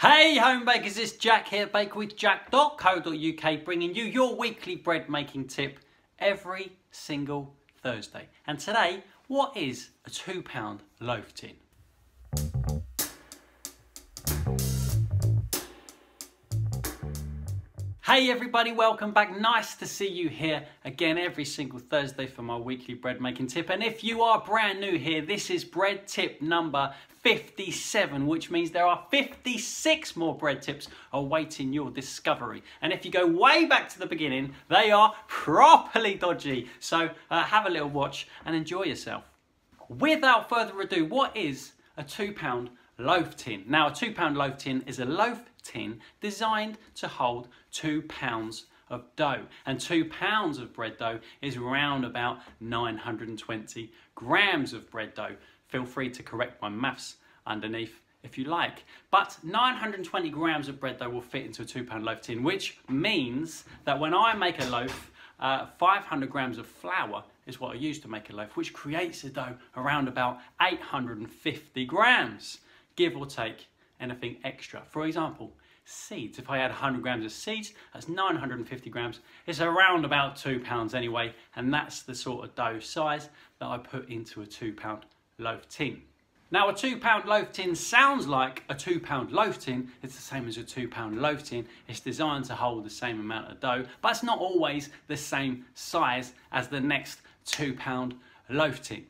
Hey home bakers, it's Jack here, bakewithjack.co.uk bringing you your weekly bread making tip every single Thursday. And today, what is a two pound loaf tin? Hey everybody, welcome back. Nice to see you here again every single Thursday for my weekly bread making tip. And if you are brand new here, this is bread tip number 57, which means there are 56 more bread tips awaiting your discovery. And if you go way back to the beginning, they are properly dodgy. So uh, have a little watch and enjoy yourself. Without further ado, what is a two pound loaf tin? Now, a two pound loaf tin is a loaf tin designed to hold two pounds of dough. And two pounds of bread dough is around about 920 grams of bread dough. Feel free to correct my maths underneath if you like. But 920 grams of bread dough will fit into a two pound loaf tin, which means that when I make a loaf, uh, 500 grams of flour is what I use to make a loaf, which creates a dough around about 850 grams, give or take anything extra. For example, seeds. If I add 100 grams of seeds, that's 950 grams. It's around about two pounds anyway, and that's the sort of dough size that I put into a two pound loaf tin. Now a two pound loaf tin sounds like a two pound loaf tin. It's the same as a two pound loaf tin. It's designed to hold the same amount of dough, but it's not always the same size as the next two pound loaf tin.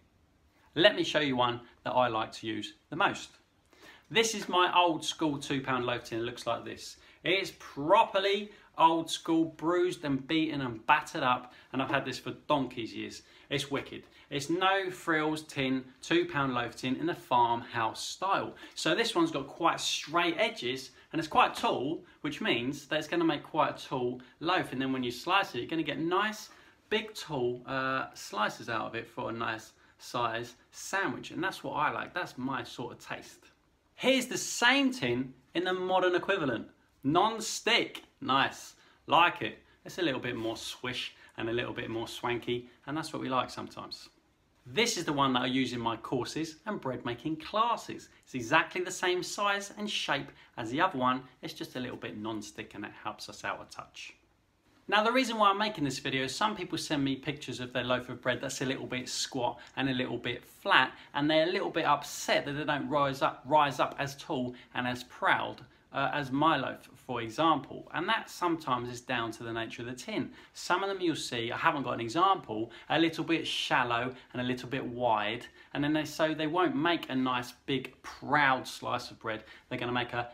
Let me show you one that I like to use the most. This is my old school two pound loaf tin. It looks like this. It's properly old school, bruised and beaten and battered up. And I've had this for donkey's years. It's wicked. It's no frills tin, two pound loaf tin in the farmhouse style. So this one's got quite straight edges and it's quite tall, which means that it's gonna make quite a tall loaf. And then when you slice it, you're gonna get nice, big, tall uh, slices out of it for a nice size sandwich. And that's what I like. That's my sort of taste. Here's the same tin in the modern equivalent. Non-stick, nice, like it. It's a little bit more swish and a little bit more swanky and that's what we like sometimes. This is the one that I use in my courses and bread making classes. It's exactly the same size and shape as the other one, it's just a little bit non-stick and it helps us out a touch. Now the reason why I'm making this video is some people send me pictures of their loaf of bread that's a little bit squat and a little bit flat and they're a little bit upset that they don't rise up, rise up as tall and as proud uh, as my loaf, for example. And that sometimes is down to the nature of the tin. Some of them you'll see, I haven't got an example, a little bit shallow and a little bit wide. And then they so they won't make a nice big proud slice of bread. They're going to make a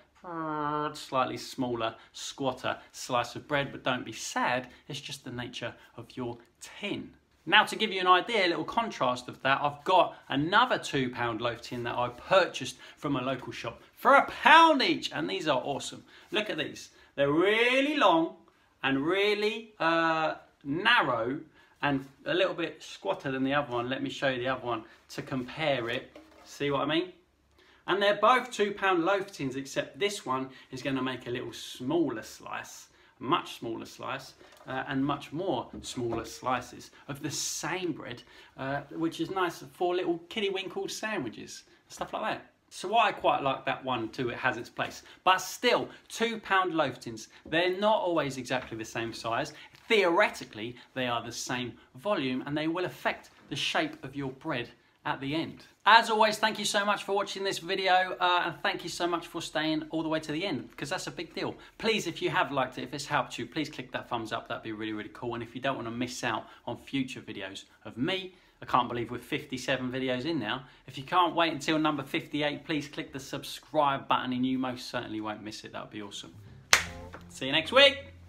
slightly smaller, squatter slice of bread, but don't be sad, it's just the nature of your tin. Now to give you an idea, a little contrast of that, I've got another two pound loaf tin that I purchased from a local shop for a pound each, and these are awesome. Look at these. They're really long and really uh, narrow and a little bit squatter than the other one. Let me show you the other one to compare it. See what I mean? And they're both two pound loaf tins, except this one is going to make a little smaller slice, much smaller slice, uh, and much more smaller slices of the same bread, uh, which is nice for little kiddie winkle sandwiches, stuff like that. So I quite like that one too, it has its place. But still, two pound loaf tins, they're not always exactly the same size. Theoretically, they are the same volume and they will affect the shape of your bread at the end. As always, thank you so much for watching this video uh, and thank you so much for staying all the way to the end because that's a big deal. Please, if you have liked it, if it's helped you, please click that thumbs up. That'd be really, really cool. And if you don't want to miss out on future videos of me, I can't believe we're 57 videos in now. If you can't wait until number 58, please click the subscribe button and you most certainly won't miss it. That would be awesome. See you next week.